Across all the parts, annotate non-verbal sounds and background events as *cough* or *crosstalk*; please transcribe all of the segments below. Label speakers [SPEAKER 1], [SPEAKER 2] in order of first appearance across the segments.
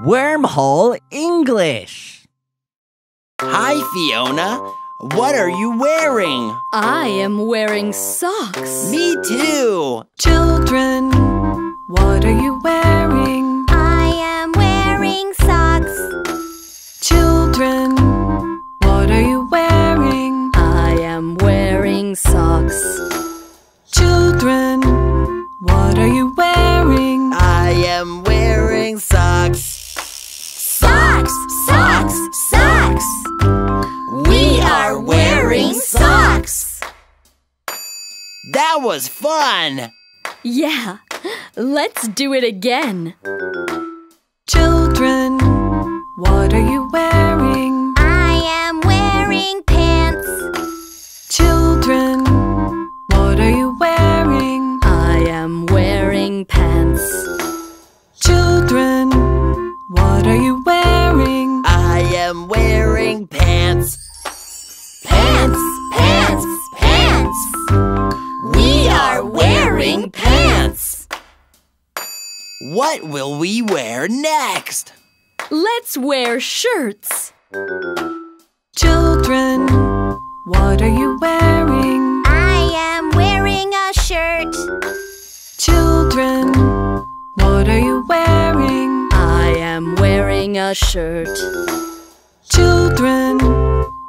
[SPEAKER 1] Wormhole English.
[SPEAKER 2] Hi, Fiona. What are you wearing?
[SPEAKER 3] I am wearing socks.
[SPEAKER 2] Me too.
[SPEAKER 4] Children, what are you wearing?
[SPEAKER 5] I am wearing socks.
[SPEAKER 4] Children, what are you wearing?
[SPEAKER 3] I am wearing socks.
[SPEAKER 4] Children, what are you wearing?
[SPEAKER 2] That was fun.
[SPEAKER 3] Yeah, let's do it again.
[SPEAKER 4] Children, what are you wearing?
[SPEAKER 5] I am wearing pants.
[SPEAKER 4] Children, what are you wearing?
[SPEAKER 3] I am wearing pants.
[SPEAKER 4] Children, what are you wearing?
[SPEAKER 2] I am wearing pants.
[SPEAKER 5] Pants, are wearing pants.
[SPEAKER 2] What will we wear next?
[SPEAKER 3] Let's wear shirts.
[SPEAKER 4] Children, what are you wearing?
[SPEAKER 5] I am wearing a shirt.
[SPEAKER 4] Children, what are you wearing?
[SPEAKER 3] I am wearing a shirt.
[SPEAKER 4] Children,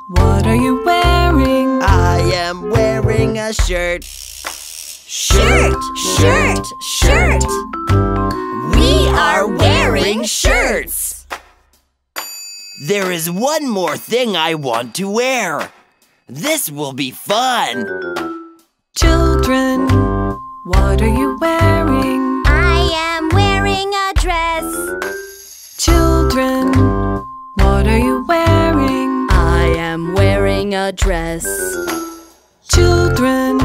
[SPEAKER 4] what are you wearing?
[SPEAKER 2] I am wearing a shirt.
[SPEAKER 5] Shirt, shirt, shirt. We are wearing shirts.
[SPEAKER 2] There is one more thing I want to wear. This will be fun.
[SPEAKER 4] Children, what are you wearing?
[SPEAKER 5] I am wearing a dress.
[SPEAKER 4] Children, what are you wearing?
[SPEAKER 3] I am wearing a dress.
[SPEAKER 4] Children,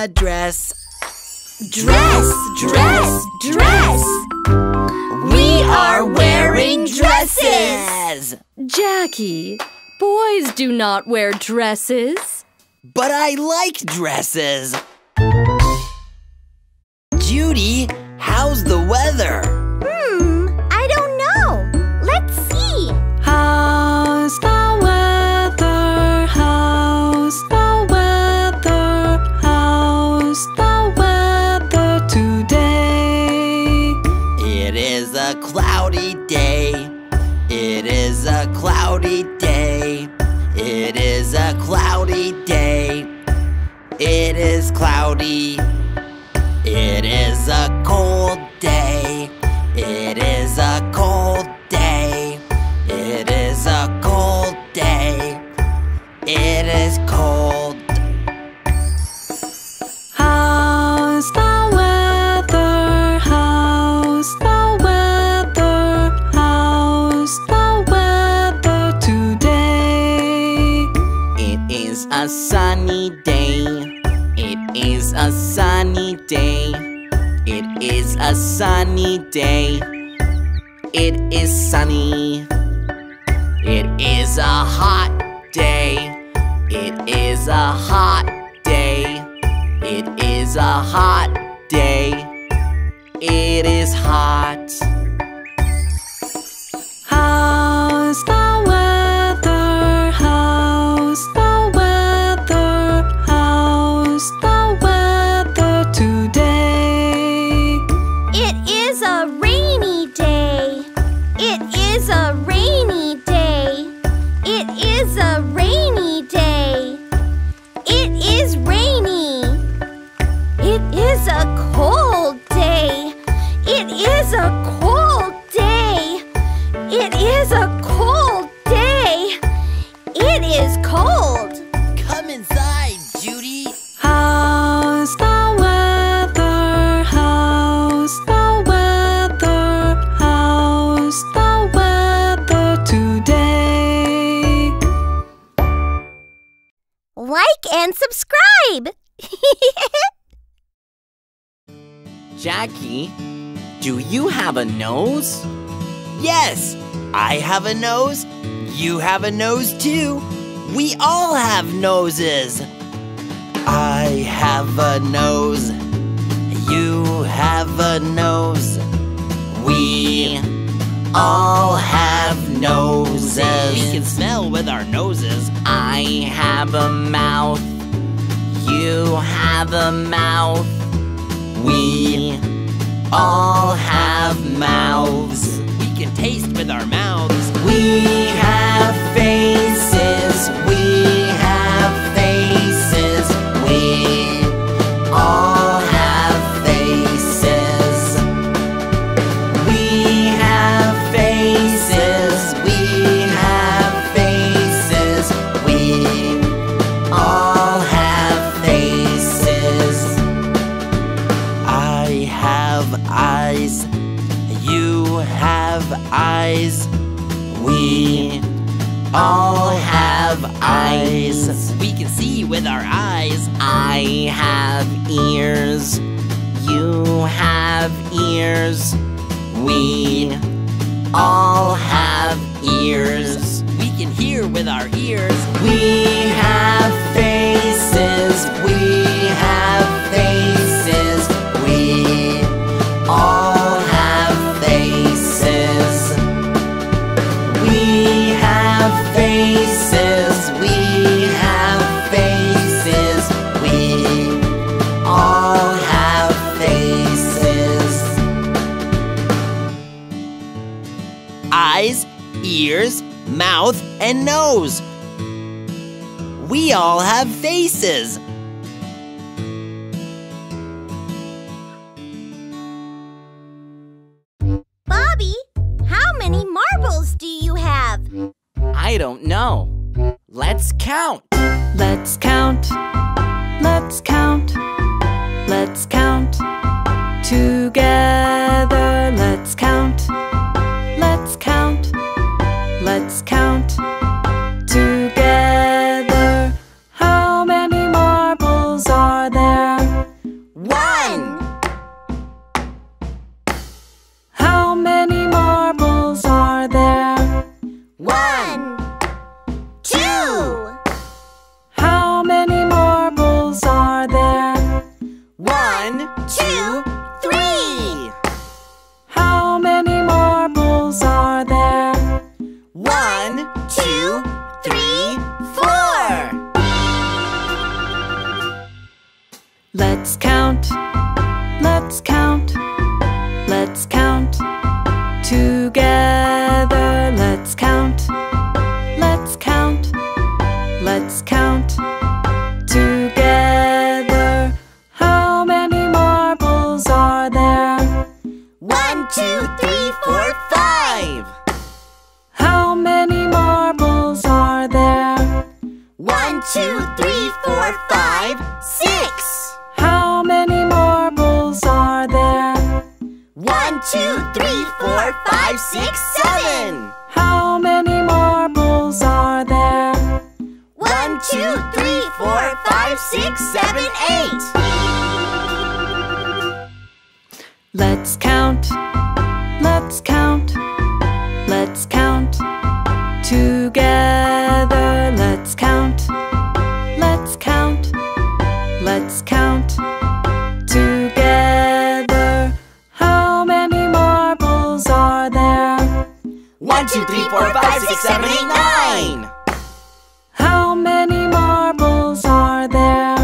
[SPEAKER 2] a dress.
[SPEAKER 5] Dress, dress, dress. We are wearing dresses.
[SPEAKER 3] Jackie, boys do not wear dresses.
[SPEAKER 2] But I like dresses. Judy, how's the weather? Day. It is a cloudy day. It is a cloudy day. It is cloudy. It is a a cold day. It is cold. Come inside, Judy.
[SPEAKER 4] How's the weather? How's the weather? How's the weather today?
[SPEAKER 5] Like and subscribe. *laughs*
[SPEAKER 2] Jackie, do you have a nose? Yes, I have a nose. You have a nose too. We all have noses. I have a nose. You
[SPEAKER 1] have a nose. We all have noses.
[SPEAKER 2] We can smell with our noses.
[SPEAKER 1] I have a mouth. You have a mouth. We all have mouths.
[SPEAKER 2] Can taste with our mouths.
[SPEAKER 1] We have faces. We Eyes, ears,
[SPEAKER 2] mouth, and nose. We all have faces.
[SPEAKER 5] Bobby, how many marbles do you have?
[SPEAKER 1] I don't know. Let's count.
[SPEAKER 4] Let's count. Let's count. Let's count. Together, let's count. Count.
[SPEAKER 5] Two, three, four, five, six, seven, eight,
[SPEAKER 1] nine.
[SPEAKER 4] How many marbles are there?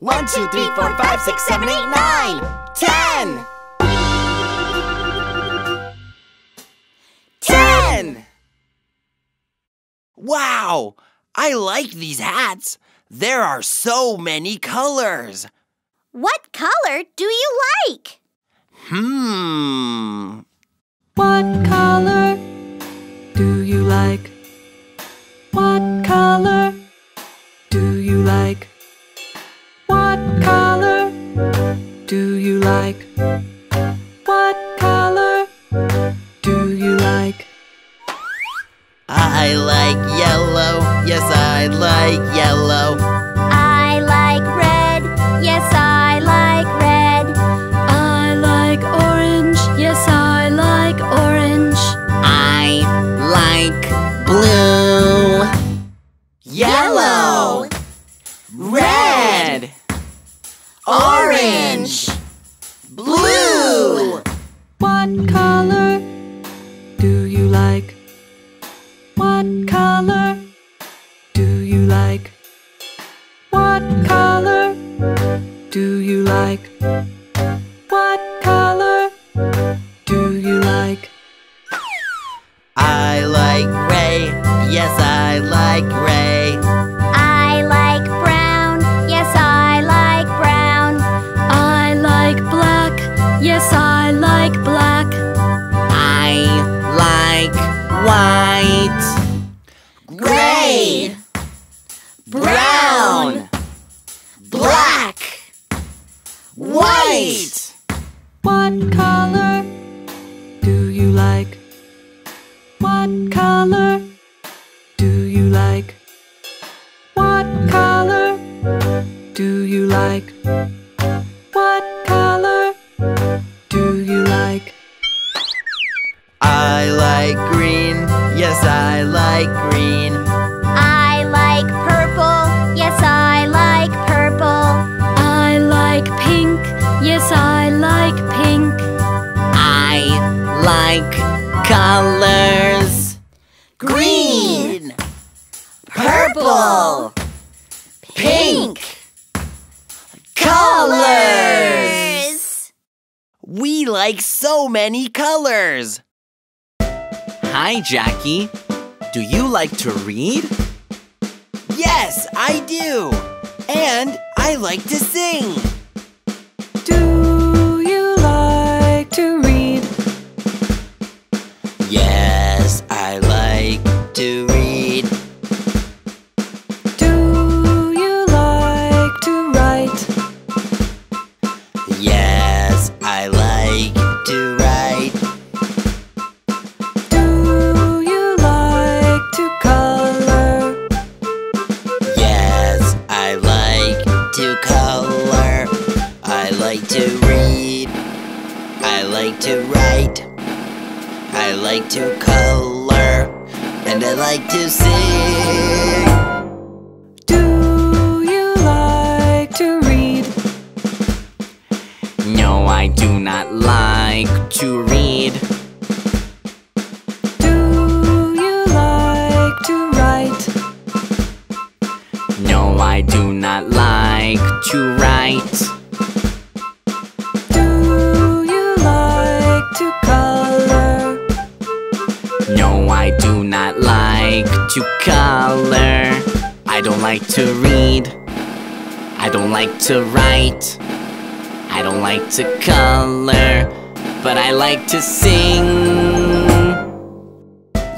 [SPEAKER 1] One, two, three, four, five, six, seven, eight, nine. Ten. Ten. Wow, I like these hats. There are so many colors.
[SPEAKER 5] What color do you like?
[SPEAKER 1] Hmm.
[SPEAKER 4] What color do you like? What color do you like? What color do you like? What color do you like?
[SPEAKER 1] I like yellow. Yes, I like yellow.
[SPEAKER 4] Do you like? Like
[SPEAKER 2] so many colors.
[SPEAKER 1] Hi, Jackie. Do you like to read?
[SPEAKER 2] Yes, I do. And I like to sing.
[SPEAKER 4] Like to write. Do you like to color?
[SPEAKER 2] Yes, I like to color. I like to read. I like to write. I like to color. And I like to sing.
[SPEAKER 4] Like to read.
[SPEAKER 1] Do
[SPEAKER 4] you like to write?
[SPEAKER 1] No, I do not like to write.
[SPEAKER 4] Do you like to color?
[SPEAKER 1] No, I do not like to color. I don't like to read. I don't like to write. I don't like to color. But I like to sing.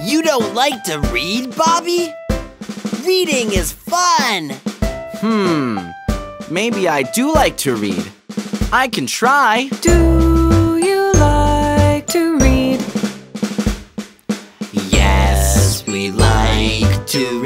[SPEAKER 2] You don't like to read, Bobby? Reading is fun.
[SPEAKER 1] Hmm, maybe I do like to read. I can try.
[SPEAKER 4] Do you like to read?
[SPEAKER 2] Yes, we like to read.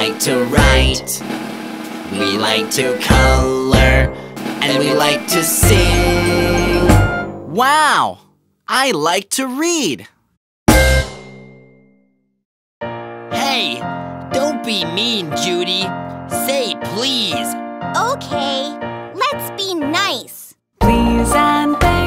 [SPEAKER 4] Like to write.
[SPEAKER 2] We like to
[SPEAKER 4] color.
[SPEAKER 2] And we like to sing.
[SPEAKER 1] Wow, I like to read.
[SPEAKER 2] Hey, don't be mean, Judy. Say please.
[SPEAKER 5] Okay, let's be nice.
[SPEAKER 4] Please and thank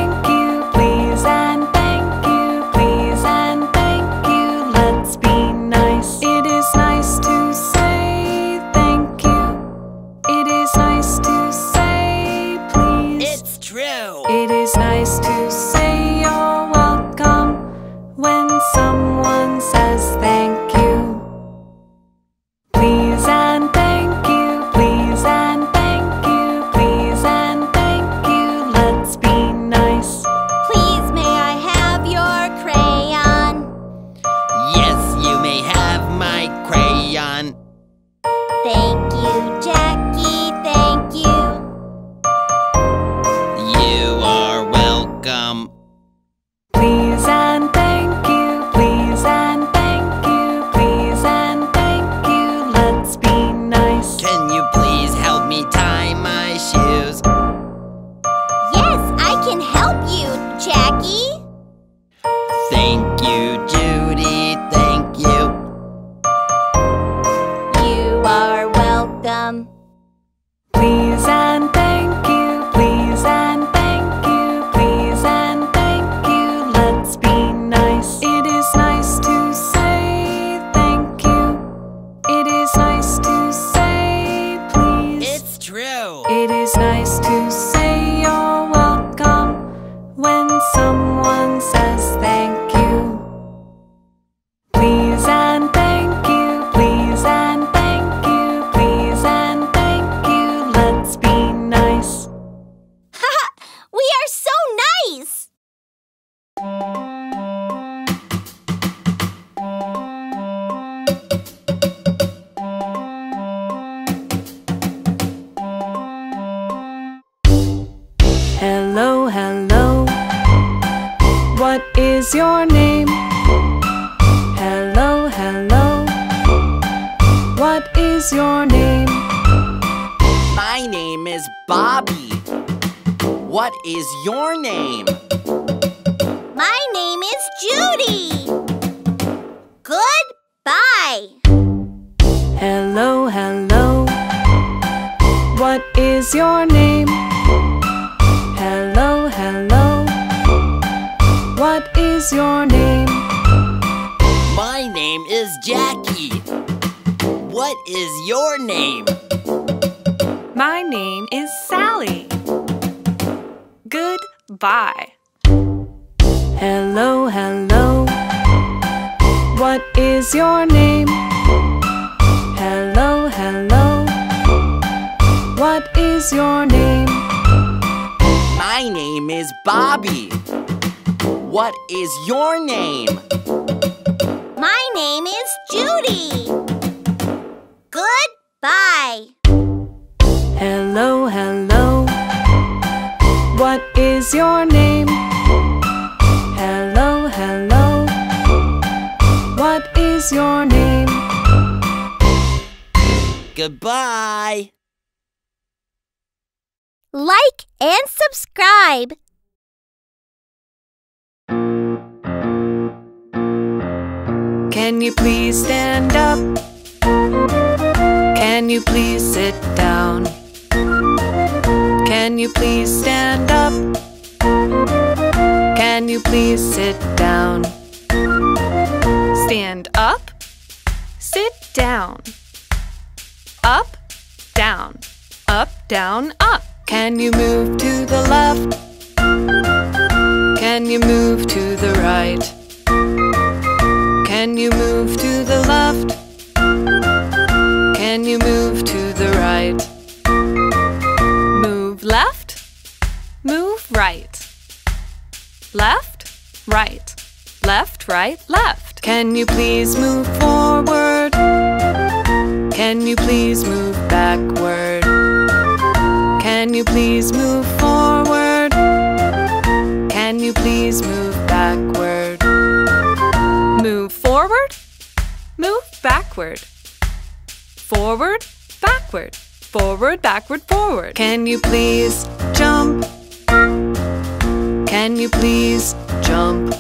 [SPEAKER 4] is
[SPEAKER 5] your
[SPEAKER 4] name?
[SPEAKER 1] My name is
[SPEAKER 5] Judy. Goodbye.
[SPEAKER 4] Hello, hello. What is your name? Hello, hello. What is your name?
[SPEAKER 2] My name is Jackie. What is your name?
[SPEAKER 4] My name is Sally. Goodbye. Hello, hello. What is your name? Hello, hello. What is your name?
[SPEAKER 1] My name is Bobby. What is your name?
[SPEAKER 5] My name is Judy. Goodbye.
[SPEAKER 4] Hello, hello. What is your name? Hello, hello. What is your name?
[SPEAKER 2] Goodbye.
[SPEAKER 5] Like and subscribe.
[SPEAKER 4] Can you please stand up? Can you please sit down? Can you please stand up? Can you please sit down? Stand up, sit down. Up, down, up, down, up. Can you move to the left? Can you move to the right? Can you move to the left? Can you move to the right? Right. Left, right, left, right, left. Can you please move forward? Can you please move backward? Can you please move forward? Can you please move backward? Move forward, move backward. Forward, backward. Forward, backward, forward. Can you please jump? Can you please jump?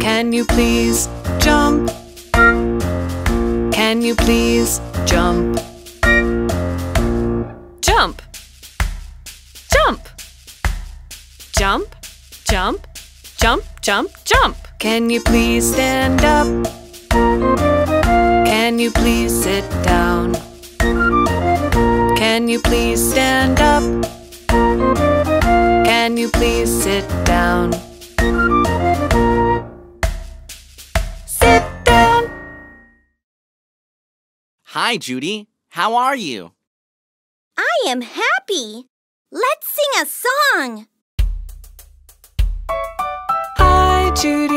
[SPEAKER 4] Can you please jump? Can you please jump? Jump. Jump. Jump, jump, jump, jump, jump. Can you please stand up? Can you please sit down? Can you please stand up? Can you please sit down? Sit down.
[SPEAKER 1] Hi, Judy. How are you?
[SPEAKER 5] I am happy. Let's sing a song.
[SPEAKER 4] Hi, Judy.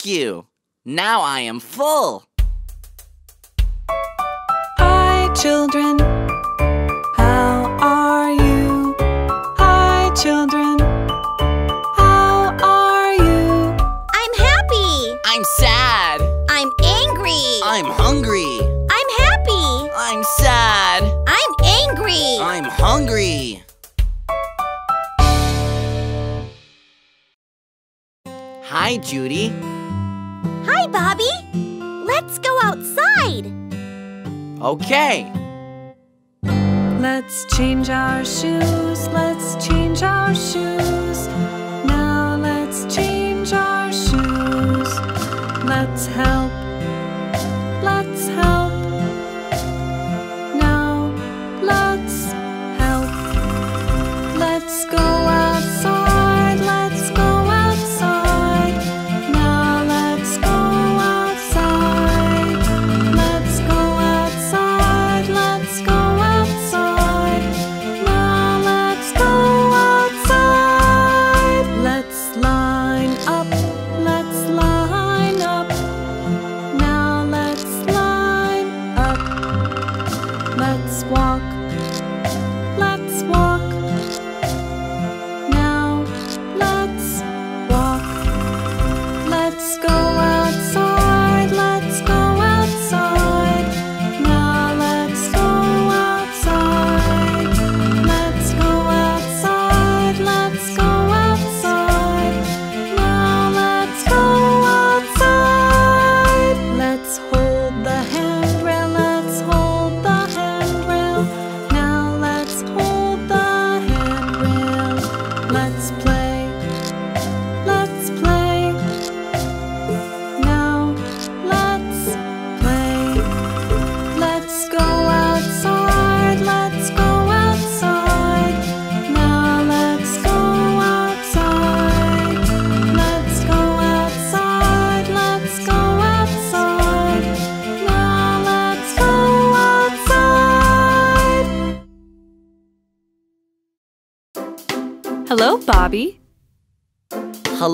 [SPEAKER 1] Thank you. Now I am full.
[SPEAKER 4] Hi, children. How are you? Hi, children. How are you?
[SPEAKER 5] I'm happy.
[SPEAKER 1] I'm sad.
[SPEAKER 5] I'm angry.
[SPEAKER 1] I'm hungry.
[SPEAKER 5] I'm happy.
[SPEAKER 1] I'm sad.
[SPEAKER 5] I'm angry.
[SPEAKER 1] I'm hungry. Hi, Judy.
[SPEAKER 5] Hi, Bobby. Let's go outside.
[SPEAKER 1] Okay.
[SPEAKER 4] Let's change our shoes. Let's change our shoes.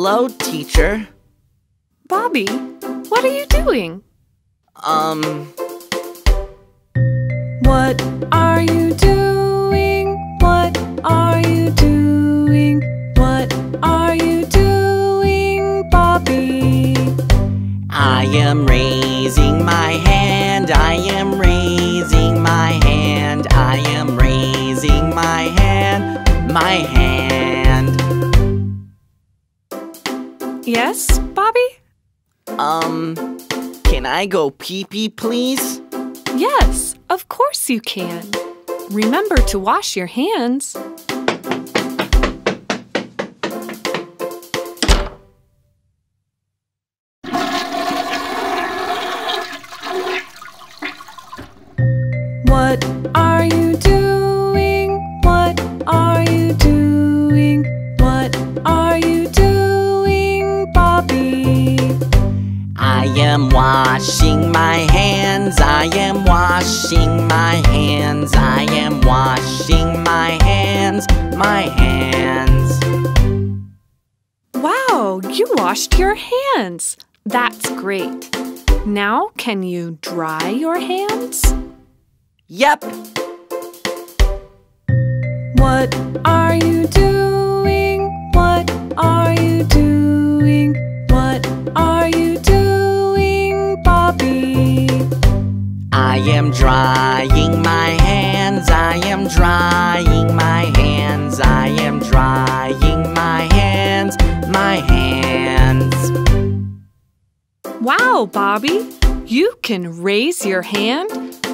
[SPEAKER 4] Hello,
[SPEAKER 1] teacher.
[SPEAKER 4] Bobby, what are you doing?
[SPEAKER 1] Um,
[SPEAKER 4] What are you doing? What are you doing? What are you doing, Bobby?
[SPEAKER 1] I am raising my hand. I am raising my hand. I am raising my hand. My hand.
[SPEAKER 4] Yes, Bobby?
[SPEAKER 1] Um, can I go pee pee, please?
[SPEAKER 4] Yes, of course you can. Remember to wash your hands. Washed your hands. That's great. Now, can you dry your hands?
[SPEAKER 1] Yep.
[SPEAKER 4] What are you doing? Bobby! You can raise your hand,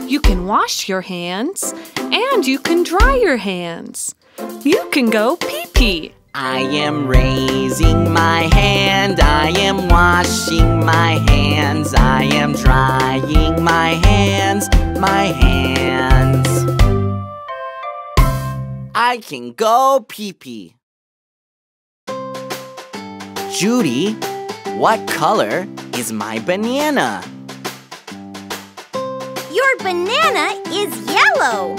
[SPEAKER 4] you can wash your hands, and you can dry your hands. You can go pee pee.
[SPEAKER 1] I am raising my hand. I am washing my hands. I am drying my hands. My hands. I can go pee pee. Judy, what color is my banana?
[SPEAKER 5] Your banana is yellow.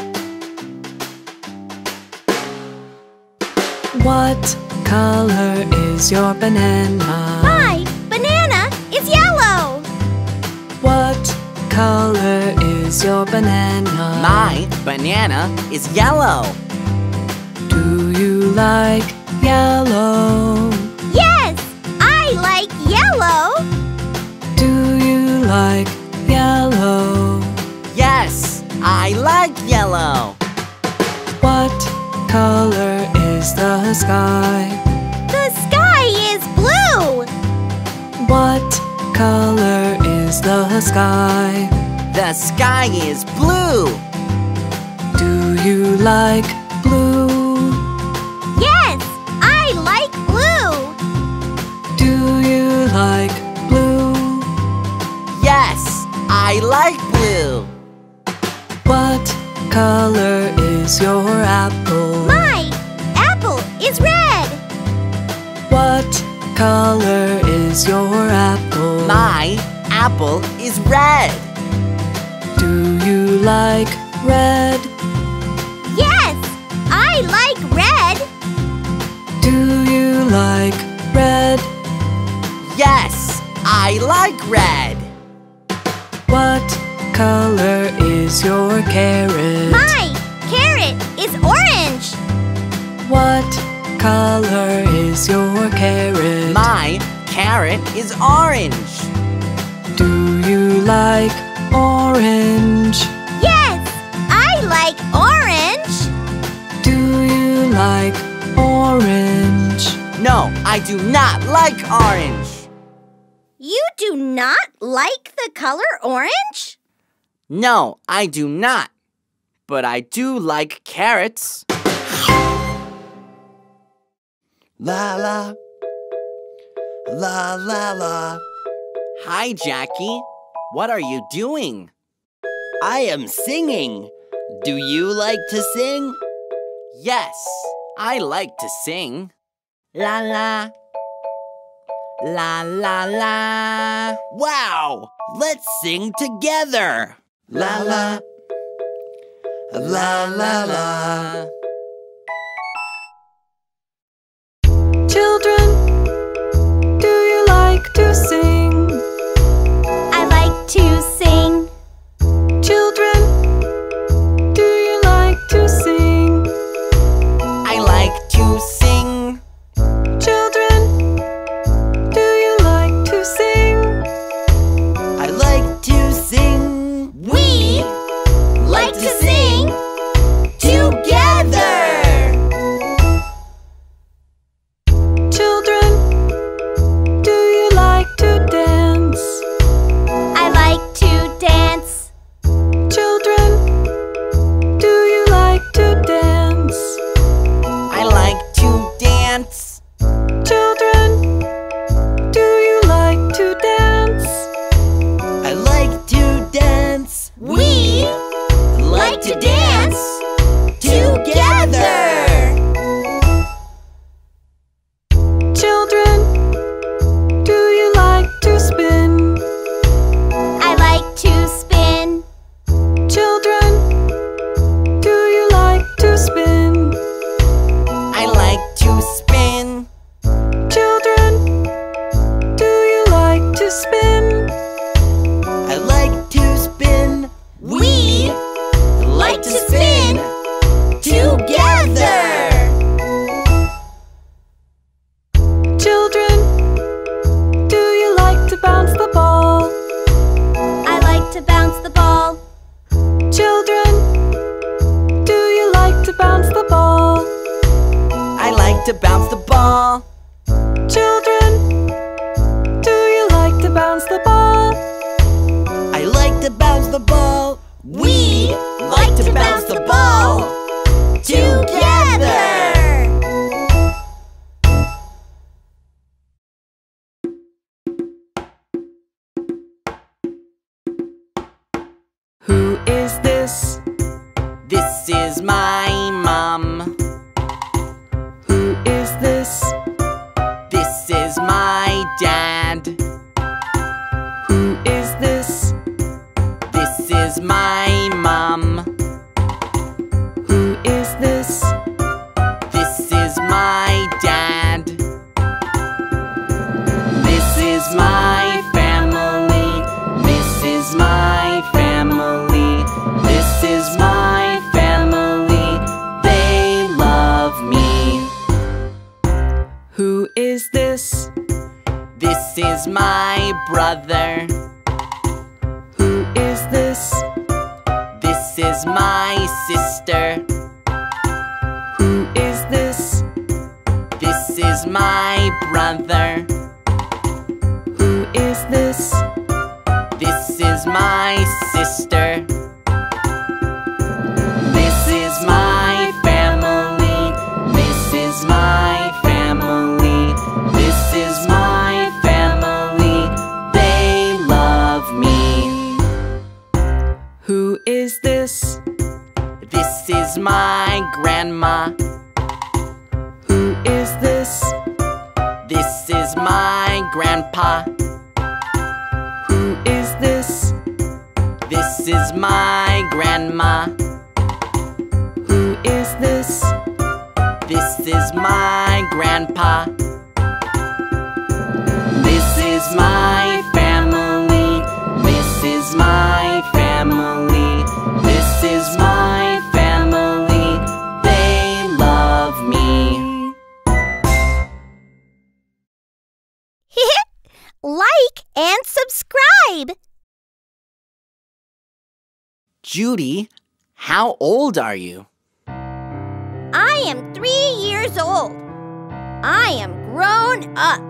[SPEAKER 4] What color is your banana?
[SPEAKER 5] My banana is yellow.
[SPEAKER 4] What color is your banana?
[SPEAKER 1] My banana is yellow.
[SPEAKER 4] Do you like yellow?
[SPEAKER 5] Like yellow?
[SPEAKER 1] Yes, I like yellow.
[SPEAKER 4] What color is the sky?
[SPEAKER 5] The sky is blue.
[SPEAKER 4] What color is the sky?
[SPEAKER 1] The sky is blue.
[SPEAKER 4] Do you like blue?
[SPEAKER 5] I like blue.
[SPEAKER 4] What color is your apple?
[SPEAKER 5] My apple is red.
[SPEAKER 4] What color is your apple?
[SPEAKER 1] My apple is red.
[SPEAKER 4] Do you like red?
[SPEAKER 5] Yes, I like red.
[SPEAKER 4] Do you like red?
[SPEAKER 1] Yes, I like red.
[SPEAKER 4] What color is your carrot?
[SPEAKER 5] My carrot is orange.
[SPEAKER 4] What color is your carrot?
[SPEAKER 1] My carrot is orange.
[SPEAKER 4] Do you like orange?
[SPEAKER 5] Yes, I like orange.
[SPEAKER 4] Do you like orange?
[SPEAKER 1] No, I do not like orange.
[SPEAKER 5] You do not like the color orange?
[SPEAKER 1] No, I do not. But I do like carrots. La la. La la la. Hi, Jackie. What are you doing?
[SPEAKER 2] I am singing. Do you like to sing?
[SPEAKER 1] Yes, I like to sing. La la. La la la.
[SPEAKER 2] Wow! Let's sing together.
[SPEAKER 1] La la. La la la.
[SPEAKER 4] Children, do you like to sing?
[SPEAKER 5] I like to sing.
[SPEAKER 2] paw.
[SPEAKER 4] Who is this?
[SPEAKER 1] This is my grandma.
[SPEAKER 4] Who is this?
[SPEAKER 1] This is my grandpa. Judy, how old are you?
[SPEAKER 5] I am three years old. I am grown up.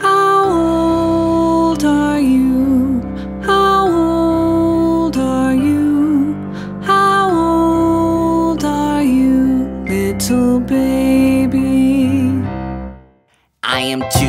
[SPEAKER 4] How old are you? How old are you? How old are you, little baby?
[SPEAKER 1] I am two.